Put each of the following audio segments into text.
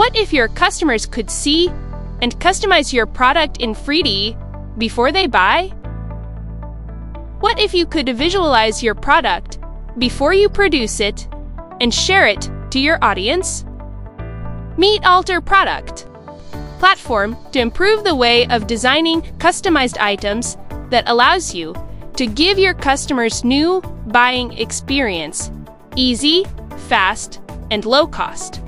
What if your customers could see and customize your product in 3D before they buy? What if you could visualize your product before you produce it and share it to your audience? Meet Alter Product, platform to improve the way of designing customized items that allows you to give your customers new buying experience, easy, fast, and low cost.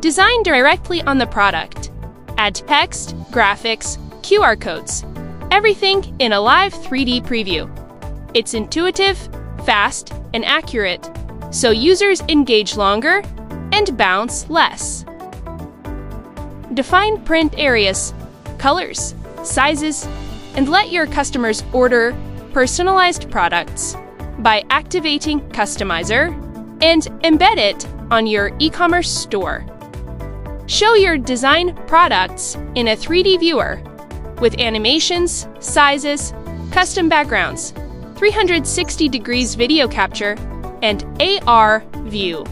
Design directly on the product. Add text, graphics, QR codes, everything in a live 3D preview. It's intuitive, fast, and accurate, so users engage longer and bounce less. Define print areas, colors, sizes, and let your customers order personalized products by activating Customizer and embed it on your e-commerce store. Show your design products in a 3D viewer with animations, sizes, custom backgrounds, 360 degrees video capture, and AR view.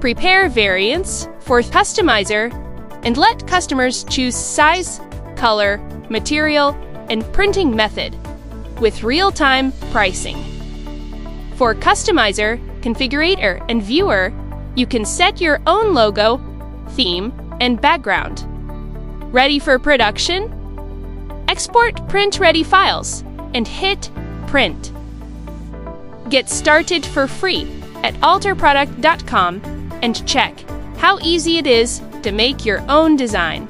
Prepare variants for Customizer and let customers choose size, color, material, and printing method with real-time pricing. For Customizer, Configurator, and Viewer, you can set your own logo, theme, and background. Ready for production? Export print-ready files and hit Print. Get started for free at alterproduct.com and check how easy it is to make your own design.